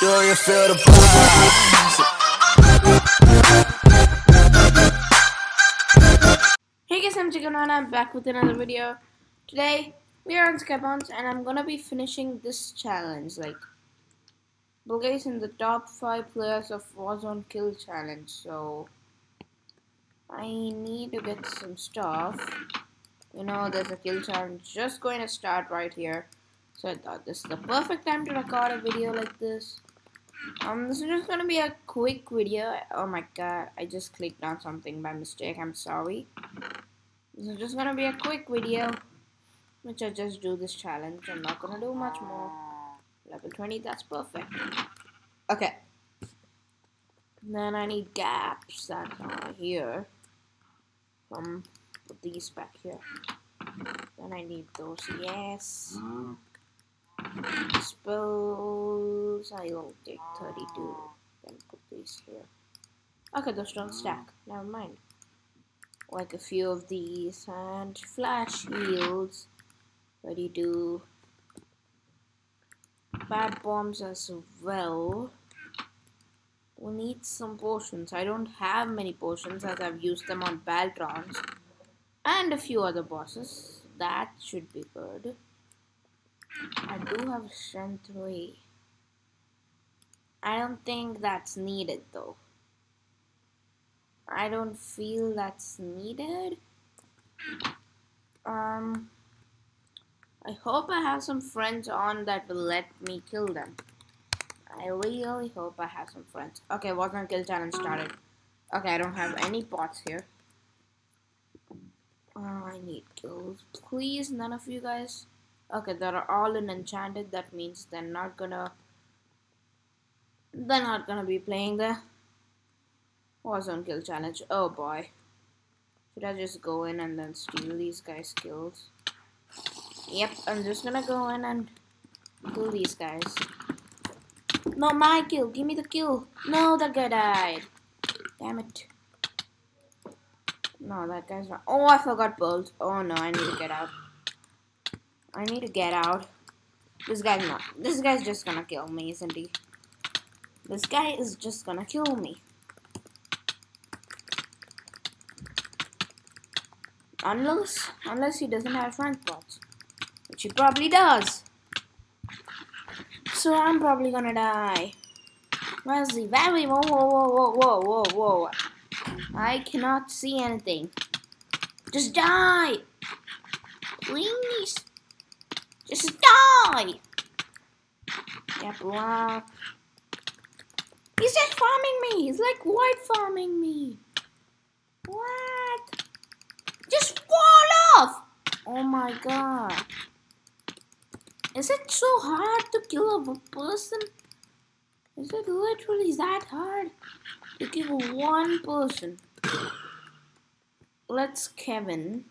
Do you feel the? Hey guys, I'm Chikko and I'm back with another video. Today we are on Skybounds and I'm gonna be finishing this challenge. Like, Bulgaria in the top 5 players of Warzone Kill Challenge, so I need to get some stuff. You know, there's a kill challenge just going to start right here. So I thought this is the perfect time to record a video like this. Um, this is just gonna be a quick video. Oh my god, I just clicked on something by mistake. I'm sorry. This is just gonna be a quick video, which I just do this challenge. I'm not gonna do much more. Level 20, that's perfect. Okay. Then I need gaps that are here. Um, put these back here. Then I need those. Yes. Suppose I'll take 32. Then put these here. Okay, those don't stack. Never mind. Like a few of these and flash shields. 32. Bad bombs as well. We need some potions. I don't have many potions as I've used them on Baltrons. And a few other bosses. That should be good. I do have strength 3. I don't think that's needed though. I don't feel that's needed. Um, I hope I have some friends on that will let me kill them. I really hope I have some friends. Okay, Warzone Kill Challenge started. Okay, I don't have any bots here. Oh, I need kills. Please, none of you guys. Okay, they're all in enchanted. That means they're not gonna. They're not gonna be playing the Warzone kill challenge. Oh boy. Should I just go in and then steal these guys' kills? Yep, I'm just gonna go in and kill these guys. No, my kill. Give me the kill. No, that guy died. Damn it. No, that guy's not. Oh, I forgot bolts. Oh no, I need to get out. I need to get out. This guy's not. This guy's just gonna kill me, isn't he? This guy is just gonna kill me. Unless, unless he doesn't have front pots. Which he probably does. So I'm probably gonna die. Where's he? Very whoa whoa whoa whoa whoa whoa whoa. I cannot see anything. Just die! Please! Just die! Yeah, wow. He's just farming me. He's like white farming me. What? Just fall off! Oh my god. Is it so hard to kill a person? Is it literally that hard to kill one person? Let's Kevin.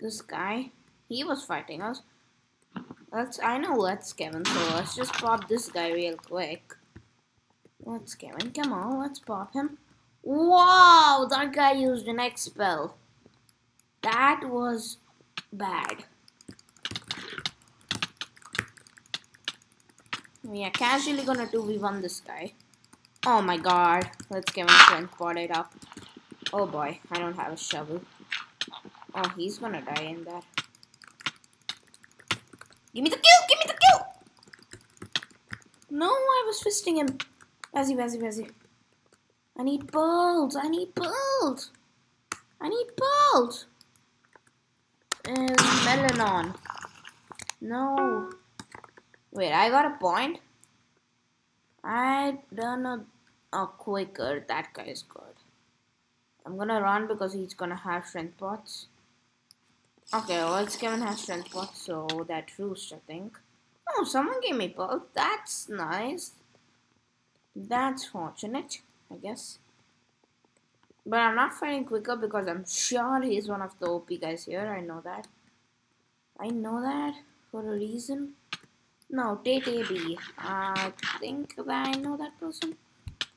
This guy, he was fighting us. Let's, I know let's Kevin, so let's just pop this guy real quick. Let's Kevin, come on, let's pop him. Wow, that guy used an X spell. That was bad. We are casually gonna 2v1 this guy. Oh my god. Let's him strength pot it up. Oh boy, I don't have a shovel. Oh, he's gonna die in there. Give me the kill! Give me the kill! No, I was fisting him. Bazzy, bazzy, bazzy. I need balls. I need balls. I need balls. Is melon on? No. Wait, I got a point. I don't know. Oh, quicker. That guy is good. I'm gonna run because he's gonna have strength pots. Okay, well, it's Kevin has strength pots, so that roost, I think. Oh, someone gave me both. That's nice. That's fortunate, I guess. But I'm not fighting quicker because I'm sure he's one of the OP guys here. I know that. I know that for a reason. No, Tate. I think that I know that person.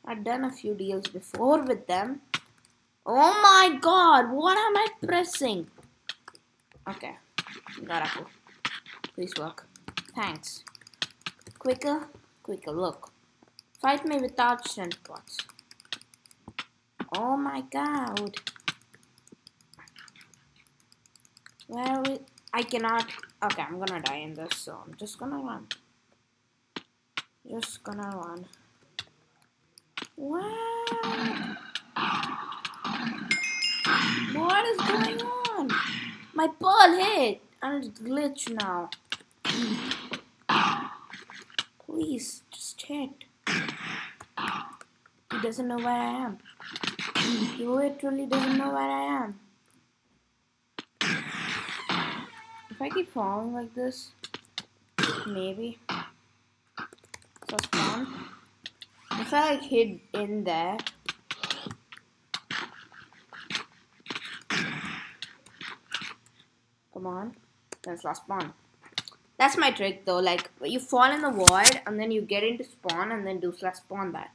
I've done a few deals before with them. Oh my god, what am I pressing? Okay, gotta go. Please work. Thanks. Quicker, quicker, look. Fight me without strength pots. Oh my god. Where is... I cannot... Okay, I'm gonna die in this, so I'm just gonna run. Just gonna run. What? What is going on? My ball hit and it's glitch now. Please, just hit. He doesn't know where I am. He literally doesn't know where I am. If I keep falling like this, maybe. So spawn. If I like hid in there, Come on. Then slash spawn. That's my trick though. Like you fall in the void and then you get into spawn and then do slash spawn that.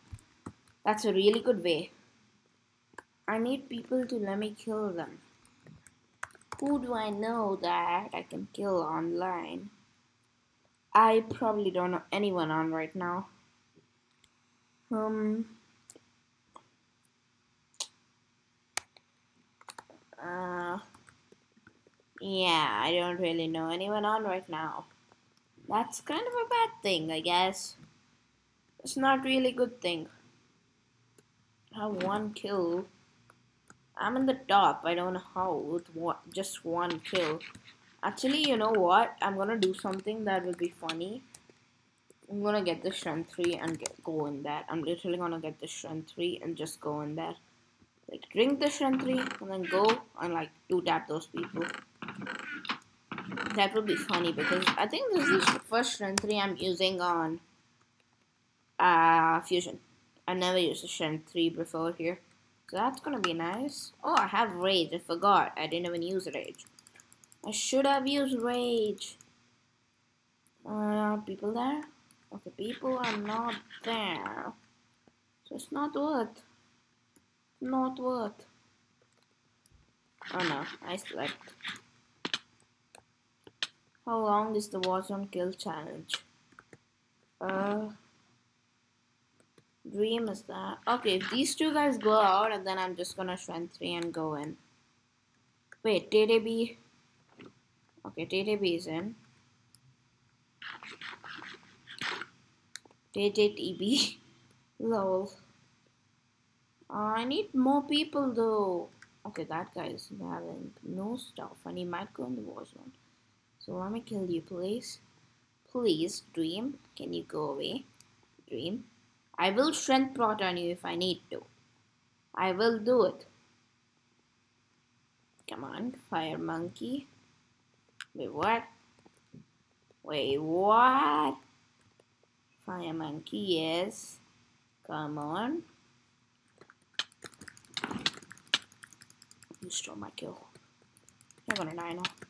That's a really good way. I need people to let me kill them. Who do I know that I can kill online? I probably don't know anyone on right now. Um. Uh. Yeah, I don't really know anyone on right now. That's kind of a bad thing, I guess. It's not really a good thing. I have one kill. I'm in the top. I don't know how with what just one kill. Actually, you know what? I'm gonna do something that will be funny. I'm gonna get the strength 3 and get, go in that. I'm literally gonna get the strength 3 and just go in there. Like drink the strength 3 and then go and like do tap those people. That would be funny because I think this is the first strength 3 I'm using on uh, Fusion. I never used a strength 3 before here. So that's gonna be nice. Oh, I have Rage. I forgot. I didn't even use Rage. I should have used Rage. Uh, people there? Okay, people are not there. So it's not worth. Not worth. Oh no, I slept. How long is the Warzone kill challenge? Uh, dream is that. Okay, if these two guys go out, and then I'm just gonna strength 3 and go in. Wait, TDB. Okay, TDB is in. TTB. Lol. Uh, I need more people though. Okay, that guy is having no stuff, and he might go in the Warzone. So me kill you, please. Please, Dream, can you go away? Dream. I will strength prot on you if I need to. I will do it. Come on, fire monkey. Wait, what? Wait, what? Fire monkey, yes. Come on. You stole my kill. You're gonna die now.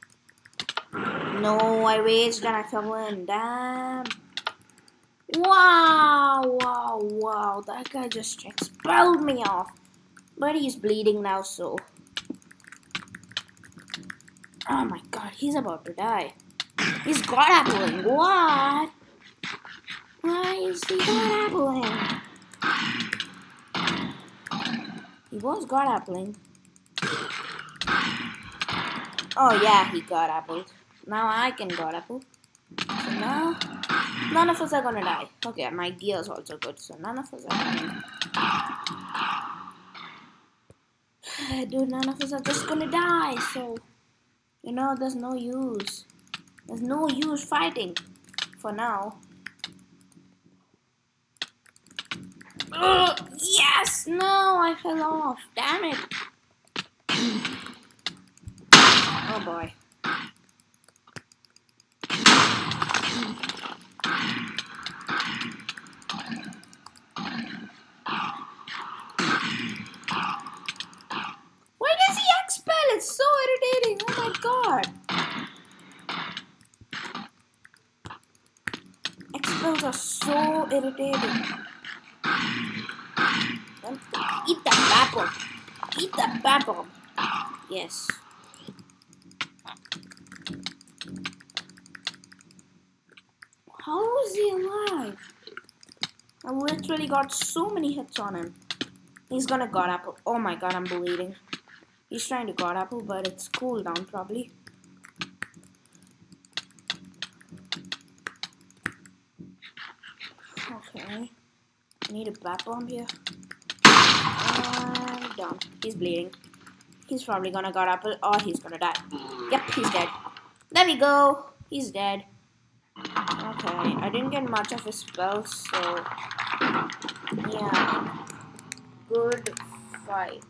No, I raged and I fell in. Damn. Wow, wow, wow. That guy just expelled me off. But he's bleeding now, so. Oh my god, he's about to die. He's god appling. What? Why is he god appling? He was god appling. Oh yeah, he got apple. Now I can got apple. So now, none of us are gonna die. Okay, my gear is also good, so none of us are gonna die. Dude, none of us are just gonna die, so, you know, there's no use. There's no use fighting, for now. Ugh, yes! No, I fell off. Damn it. Oh boy. Why does he expel? It's so irritating. Oh my god. Expels are so irritating. Eat that apple. Eat that apple. Yes. How is he alive? I literally got so many hits on him. He's gonna God Apple. Oh my god, I'm bleeding. He's trying to God Apple, but it's cooldown probably. Bat bomb here. Down. He's bleeding. He's probably gonna God Apple or he's gonna die. Yep, he's dead. There we go. He's dead. Okay, I didn't get much of his spells, so yeah. Good fight.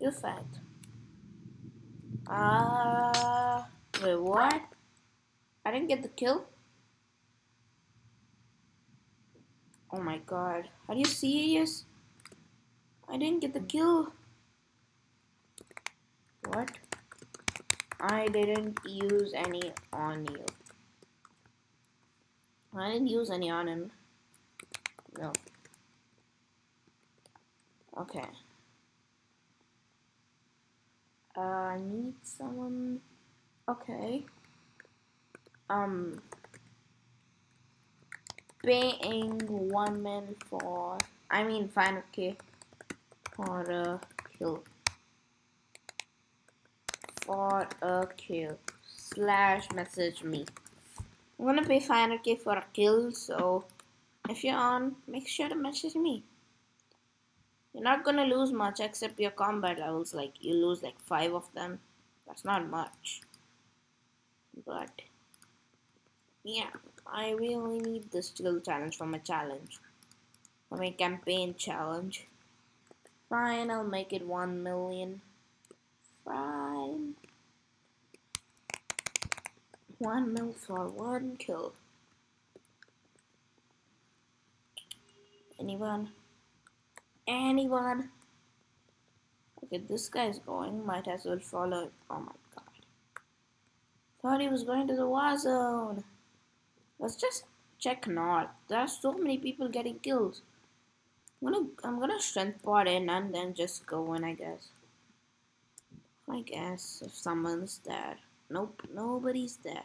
You fight. Uh, wait, what? I didn't get the kill? Oh my god. Are you serious? I didn't get the kill. What? I didn't use any on you. I didn't use any on him. No. Okay. Uh, I need someone. Okay. Um. Paying one man for. I mean, 500k for a kill. For a kill. Slash message me. I'm gonna pay 500k for a kill, so if you're on, make sure to message me. You're not gonna lose much except your combat levels, like you lose like 5 of them. That's not much. But yeah, I really need this skill challenge for my challenge. For my campaign challenge. Fine, I'll make it 1 million. Fine. One mil for one kill. Anyone? Anyone? Okay, this guy's going. Might as well follow. Oh my god. Thought he was going to the war zone. Let's just check north. There are so many people getting killed. I'm gonna I'm gonna strength pot in and then just go in I guess. I guess if someone's there. Nope, nobody's there.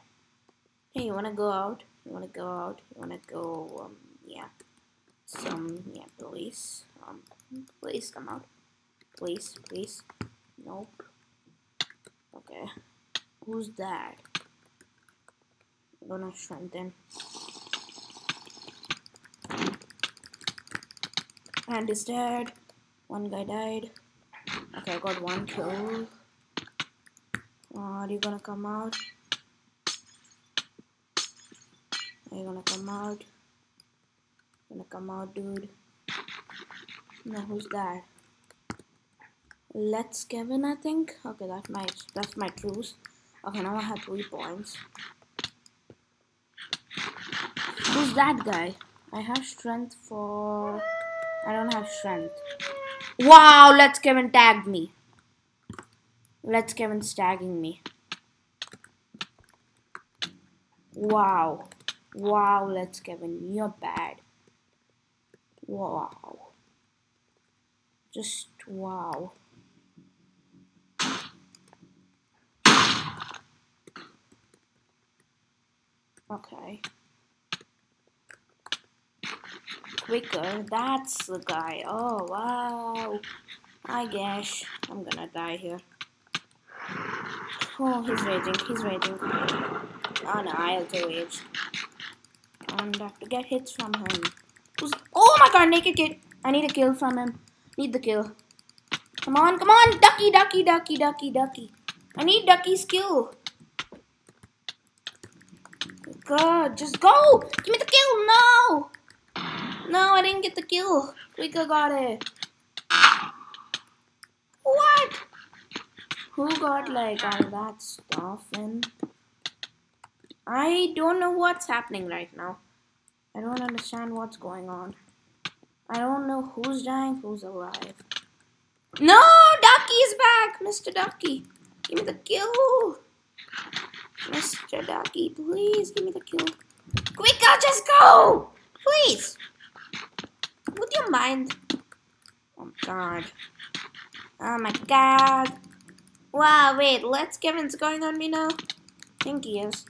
Hey, you wanna go out? You wanna go out? You wanna go, um, yeah. Some, yeah, police. Um, please come out. Please, please. Nope. Okay. Who's that? Gonna strengthen. And is dead. One guy died. Okay, I got one kill. Are you gonna come out? Are you gonna come out? Gonna come out, dude. Now who's that? Let's Kevin, I think. Okay, that's my that's my truce. Okay, now I have three points. Who's that guy? I have strength for. I don't have strength. Wow, let's Kevin tagged me. Let's Kevin's tagging me. Wow. Wow, let's Kevin. You're bad. Wow. Just wow. Okay. That's the guy. Oh, wow. I guess I'm gonna die here. Oh, he's raging, he's raging. Oh no, I also rage. And I have to get hits from him. Oh my god, naked kid! I need a kill from him. Need the kill. Come on, come on! Ducky, ducky, ducky, ducky, ducky. I need Ducky's kill. God, just go! Give me the kill! No! No, I didn't get the kill. Rika got it. What? Who got like all that stuff in? I don't know what's happening right now. I don't understand what's going on. I don't know who's dying, who's alive. No! Ducky's back! Mr. Ducky! Give me the kill! Mr. Ducky, please give me the kill. Quicker, just go! Please! Would you mind? Oh my god. Oh my god. Wow, wait, Let's Kevin's going on me now? I think he is.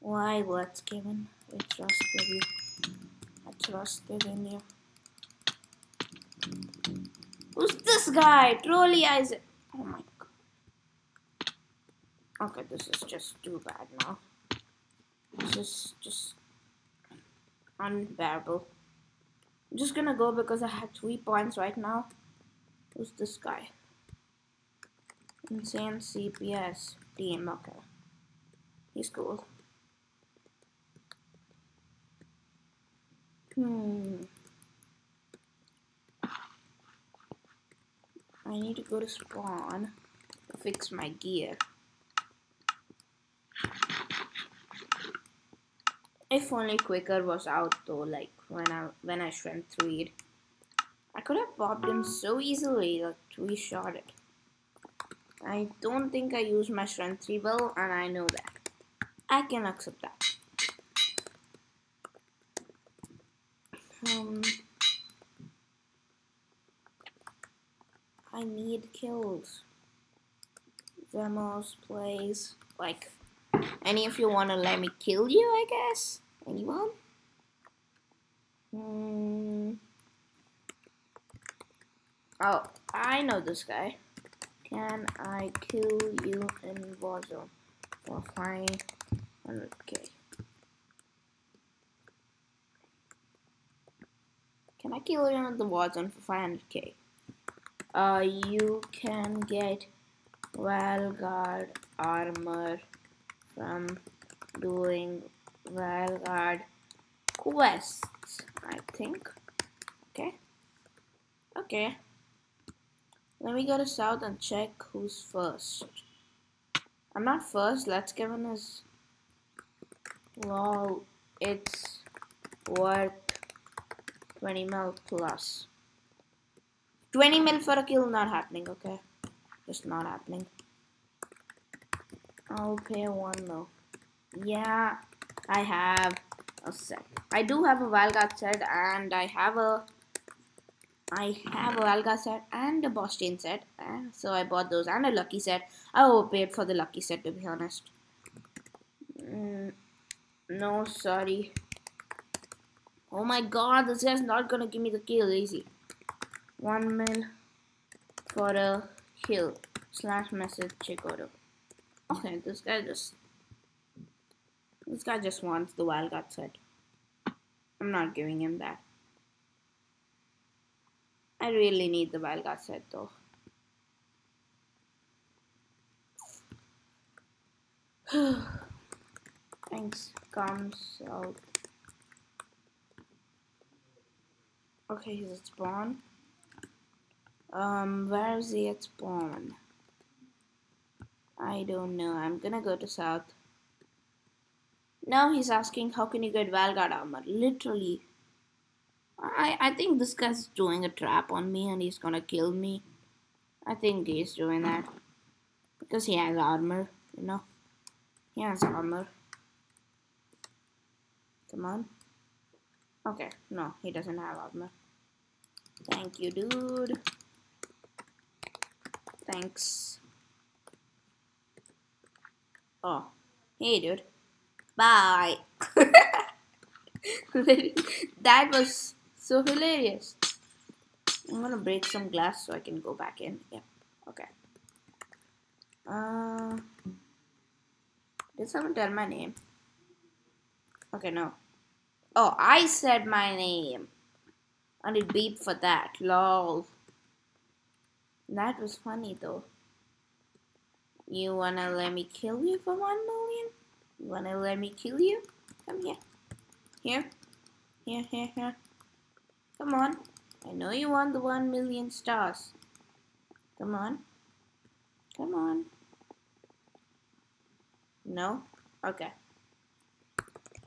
Why? What's given? I trusted you. I trusted in you. Who's this guy? Trolley Isaac. Oh my god. Okay, this is just too bad now. This is just unbearable. I'm just gonna go because I have three points right now. Who's this guy? Insane CPS team. Okay. He's cool. Hmm. I need to go to spawn to fix my gear. If only quicker was out though, like when I when I strength threed. I could have popped him so easily, like three shot it. I don't think I used my strength 3 well, and I know that. I can accept that. Um, I need kills. Demos, plays, like, any of you want to let me kill you, I guess? Anyone? Hmm. Oh, I know this guy. Can I kill you in Warzone for 500k? Can I kill you in the Warzone for 500k? Uh, you can get Valguard armor from doing Valguard quests, I think. Okay. Okay. Let me go to south and check who's first. I'm not first. Let's give him his. Well, it's worth 20 mil plus. 20 mil for a kill, not happening, okay? Just not happening. I'll one mil. Yeah, I have a set. I do have a Valguard set and I have a I have a Valguard set and a Boston set, and so I bought those and a Lucky set. I overpaid for the Lucky set to be honest. Mm, no, sorry. Oh my god, this guy's not gonna give me the kill, easy. One mil for a kill slash message Chicoto. Okay, this guy just this guy just wants the Valguard set. I'm not giving him that. I really need the Valguard set though. Thanks, comes out. Okay, he's at spawn. Um, where is he at spawn? I don't know. I'm gonna go to south. Now he's asking how can you get Valguard armor? Literally, I, I think this guy's doing a trap on me and he's gonna kill me. I think he's doing that. Because he has armor, you know. He has armor. Come on. Okay, no, he doesn't have armor. Thank you, dude. Thanks. Oh, hey, dude. Bye. that was so hilarious. I'm gonna break some glass so I can go back in. Yeah. Okay. Uh, did someone tell my name? Okay, no. Oh, I said my name. And it beeped for that. Lol. That was funny though. You wanna let me kill you for one million? You wanna let me kill you? Come here. Here. Here, here, here. Come on. I know you want the one million stars. Come on. Come on. No? Okay.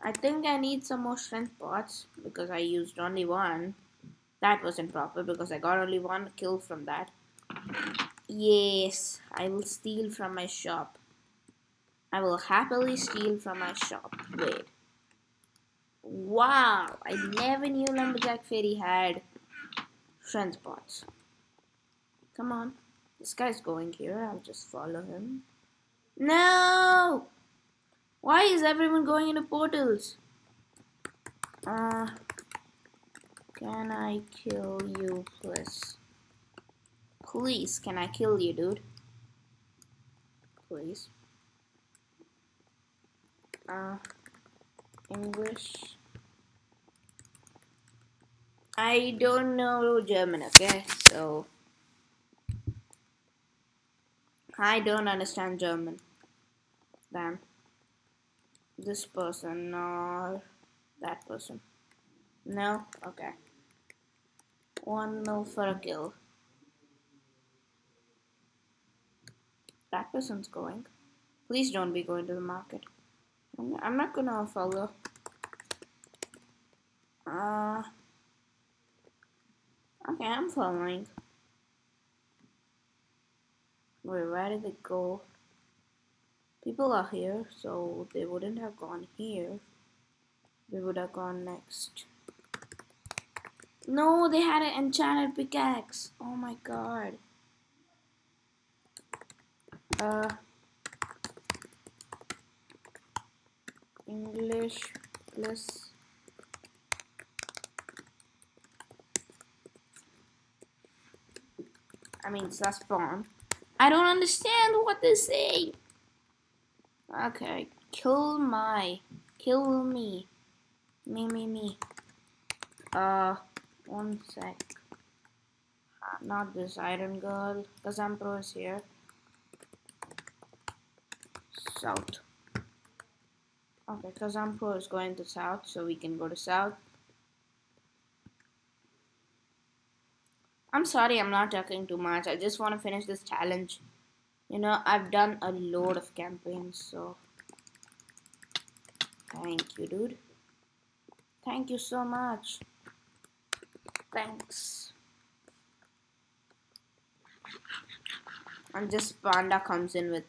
I think I need some more strength pots because I used only one. That wasn't proper because I got only one kill from that. Yes, I will steal from my shop. I will happily steal from my shop. Wait. Wow, I never knew Lumberjack Fairy had strength spots. Come on, this guy's going here. I'll just follow him. No! Why is everyone going into portals? Uh, can I kill you, please? Please, can I kill you, dude? Please. Uh, English. I don't know German, okay? So, I don't understand German. Damn. This person or that person. No? Okay. One nil for a kill. That person's going. Please don't be going to the market. I'm, not gonna follow. Uh, okay, I'm following. Wait, where did they go? People are here, so they wouldn't have gone here. They would have gone next. No, they had an enchanted pickaxe. Oh my god. Uh, English plus I mean slash spawn. I don't understand what they say. Okay, kill my, kill me, me me me. Uh, one sec. Not this iron girl. Kazampro is here. South. Okay, because Kazampro is going to south, so we can go to south. I'm sorry I'm not talking too much. I just want to finish this challenge. You know, I've done a load of campaigns, so thank you, dude. Thank you so much. Thanks. And just Panda comes in with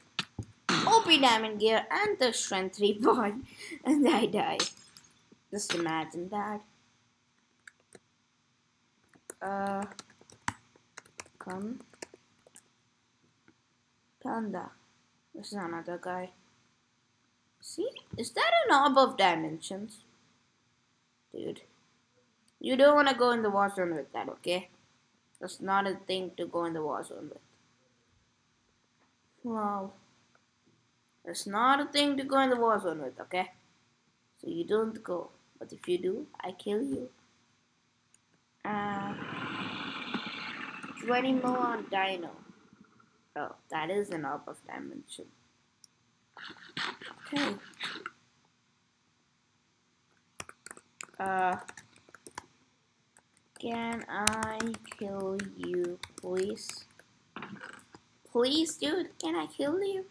OP diamond gear and the strength 3 point, and I die. Just imagine that. Uh come. Panda. This is another guy. See? Is that an orb of dimensions? Dude. You don't want to go in the war zone with that, okay? That's not a thing to go in the war zone with. Wow. That's not a thing to go in the war zone with, okay? So you don't go. But if you do, I kill you. Uh, 20 more on Dino. Oh, that is an orb of dimension. Okay. Uh, can I kill you, please? Please, dude, can I kill you?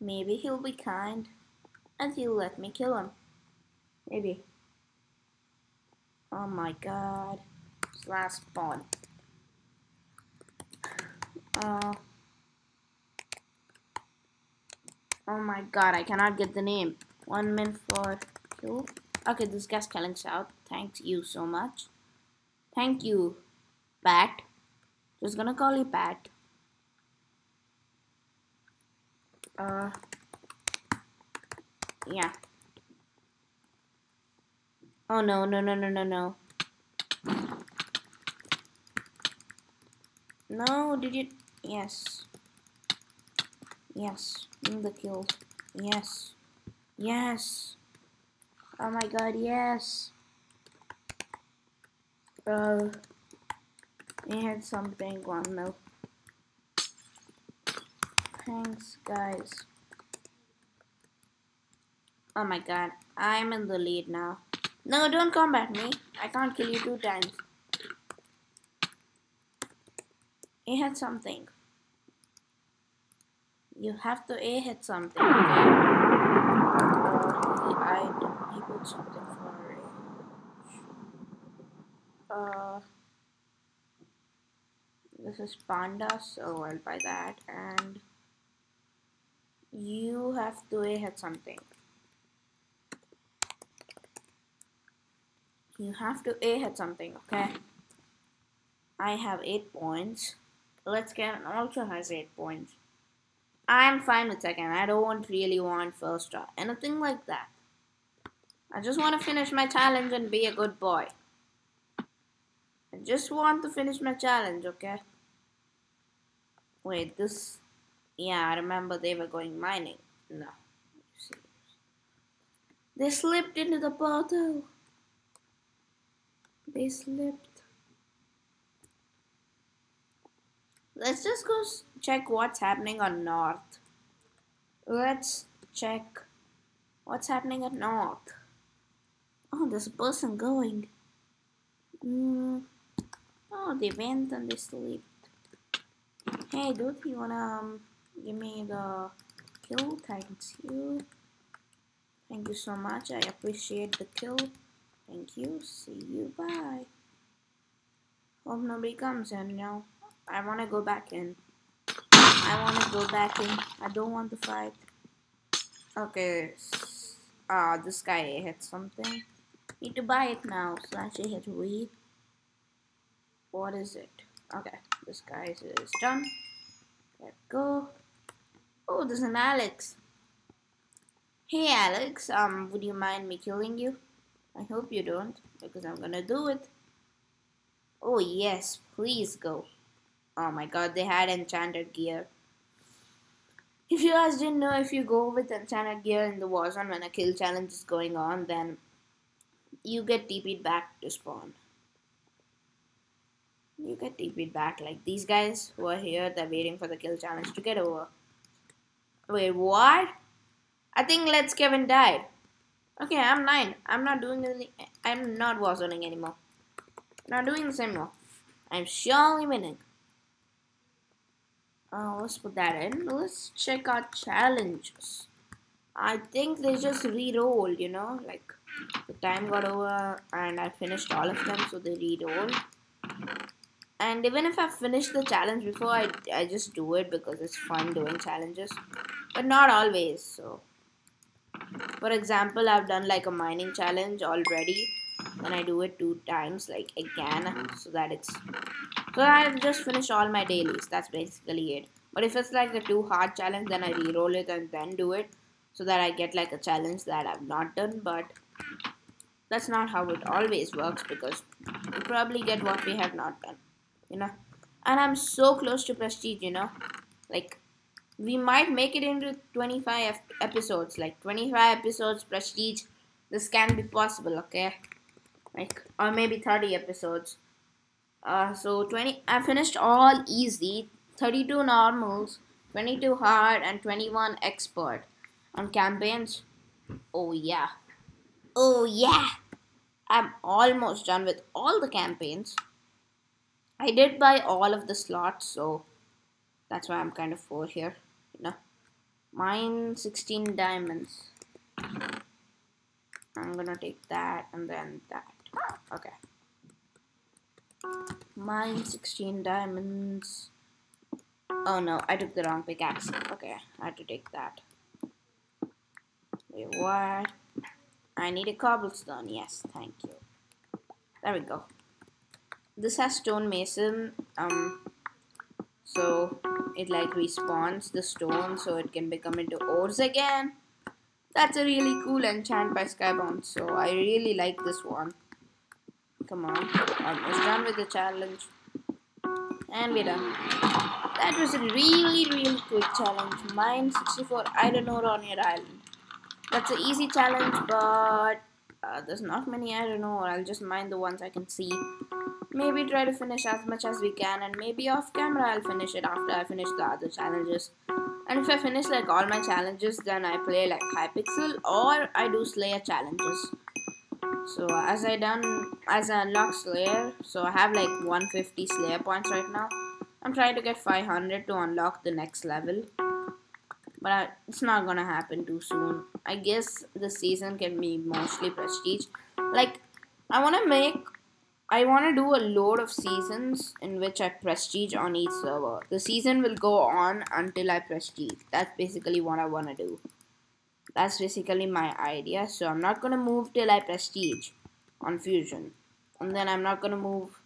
Maybe he'll be kind and he'll let me kill him. Maybe. Oh my god last spawn. Uh, oh my god, I cannot get the name. One minute for kill. Okay, this guy's killing south. Thanks you so much. Thank you, Pat. Just gonna call you Pat. Uh, yeah. Oh no, no, no, no, no, no. No, did you? Yes. Yes. In the kill. Yes. Yes. Oh my god, yes. Bro. We had something one though. Thanks, guys. Oh my god, I'm in the lead now. No, don't combat me. I can't kill you two times. A hit something. You have to A hit something. Okay? I he put something for range. Uh, this is panda, so I'll buy that. And you have to A hit something. You have to A hit something, okay? I have 8 points. Let's get an ultra has 8 points. I'm fine with second. I don't really want first or anything like that. I just want to finish my challenge and be a good boy. I just want to finish my challenge, okay? Wait, this... Yeah, I remember they were going mining. No. They slipped into the portal. They slipped. Let's just go check what's happening on North. Let's check what's happening at North. Oh, there's a person going. Mm. Oh, they went and they slept. Hey, dude, you wanna um, give me the kill? thank you. Thank you so much. I appreciate the kill. Thank you. See you. Bye. Hope nobody comes in now. I wanna go back in. I wanna go back in. I don't want to fight. Okay. Ah, uh, this guy hit something. Need to buy it now. Slash hit we. What is it? Okay, this guy is done. Let go. Oh, there's an Alex. Hey Alex, um, would you mind me killing you? I hope you don't, because I'm gonna do it. Oh yes, please go. Oh my god, they had enchanted gear. If you guys didn't know, if you go with enchanted gear in the Warzone when a kill challenge is going on, then you get TP'd back to spawn. You get TP'd back like these guys who are here, they're waiting for the kill challenge to get over. Wait, what? I think Let's Kevin died. Okay, I'm 9. I'm not doing anything. I'm not warzoning anymore. Not doing this anymore. I'm surely winning. Uh, let's put that in. Let's check our challenges. I think they just re-roll, you know, like the time got over and I finished all of them, so they re-roll. And even if I finish the challenge before, I, I just do it because it's fun doing challenges. But not always, so. For example i've done like a mining challenge already. And i do it two times like again so that it's so I've just finished all my dailies. That's basically it. But if it's like a too hard challenge then i re-roll it and then do it so that i get like a challenge that i've not done. But that's not how it always works because we probably get what we have not done you know? And i'm so close to prestige you know? Like we might make it into 25 episodes like 25 episodes prestige this can be possible okay? Like or maybe 30 episodes. Uh so 20 i finished all easy 32 normals 22 hard and 21 expert on campaigns. Oh yeah. Oh yeah. I'm almost done with all the campaigns i did buy all of the slots so that's why i'm kind of full here You know, mine 16 diamonds. I'm gonna take that and then that. Okay. Mine 16 diamonds. Oh no I took the wrong pickaxe okay I had to take that. Wait what? I need a cobblestone. Yes thank you. There we go this has stone mason um so it like respawns the stone so it can become into ores again. That's a really cool enchant by skybound so i really like this one. Come on almost done with the challenge. And we're done. That was a really really quick challenge. Mine 64 iron ore on your island. That's an easy challenge but uh, there's not many iron ore i'll just mine the ones i can see maybe try to finish as much as we can and maybe off camera I'll finish it after I finish the other challenges. And if I finish like all my challenges then I play like Hypixel or I do Slayer challenges. So as I done, as I unlock Slayer, so I have like 150 Slayer points right now. I'm trying to get 500 to unlock the next level. But I, it's not gonna happen too soon. I guess the season can be mostly prestige. Like, I wanna make I want to do a load of seasons in which I prestige on each server. The season will go on until I prestige. That's basically what I want to do. That's basically my idea. So I'm not to move till I prestige on Fusion. And then I'm not to move,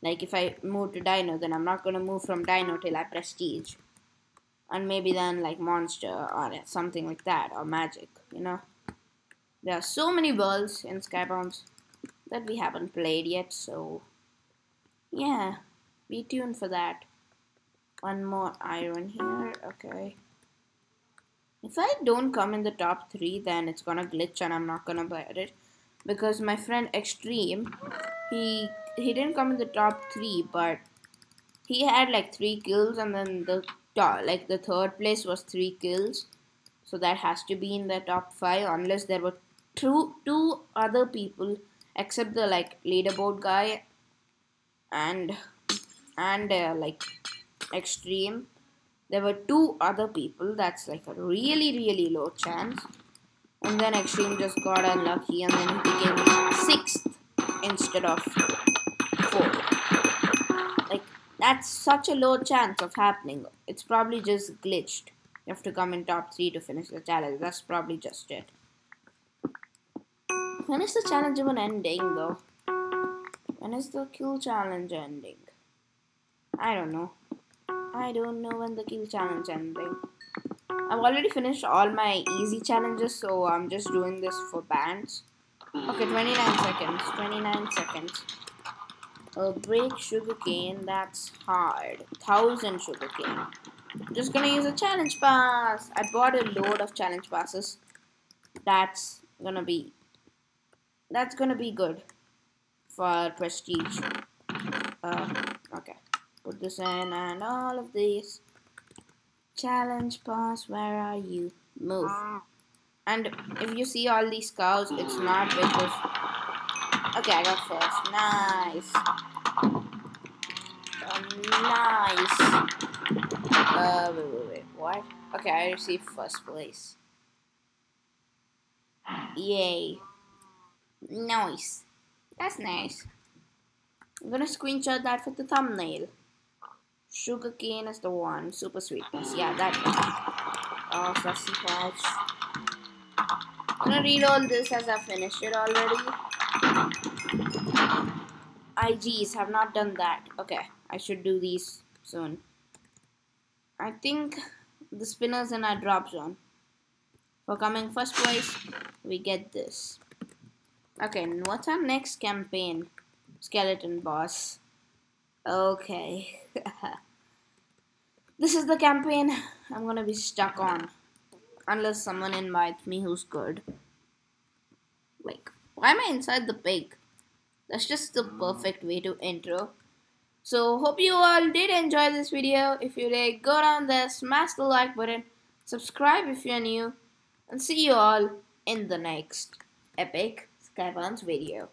like if I move to Dino, then I'm not to move from Dino till I prestige. And maybe then like monster or something like that or magic you know? There are so many worlds in skybounds that we haven't played yet so yeah. Be tuned for that. One more iron here okay. If I don't come in the top three then it's gonna glitch and I'm not gonna buy it. Because my friend extreme he he didn't come in the top three but he had like three kills and then the like the third place was three kills. So that has to be in the top five unless there were two two other people except the like leaderboard guy and and uh, like extreme. There were two other people that's like a really really low chance. And then extreme just got unlucky and then he became sixth instead of fourth that's such a low chance of happening it's probably just glitched you have to come in top three to finish the challenge that's probably just it when is the challenge even ending though when is the kill challenge ending I don't know I don't know when the kill challenge ending. I've already finished all my easy challenges, so I'm just doing this for bands. Okay, 29 seconds. 29 seconds. Break sugarcane, that's hard. 1000 sugarcane. Just gonna use a challenge pass. I bought a load of challenge passes. That's gonna be that's gonna be good for prestige. Uh, okay put this in and all of these challenge pass where are you move and if you see all these cows it's not because okay I got first nice nice uh wait wait wait what okay I received first place yay nice that's nice I'm gonna screenshot that for the thumbnail Sugar cane is the one. Super sweetness. Yeah, that one. Oh, Fussy Patch. I'm gonna read all this as I finished it already. IGs have not done that. Okay, I should do these soon. I think the spinners in our drop zone. For coming first place, we get this. Okay, what's our next campaign? Skeleton boss. Okay. This is the campaign I'm gonna be stuck on. Unless someone invites me who's good. Like, why am I inside the pig? That's just the perfect way to intro. So, hope you all did enjoy this video. If you did, go down there, smash the like button, subscribe if you're new, and see you all in the next epic Skybounds video.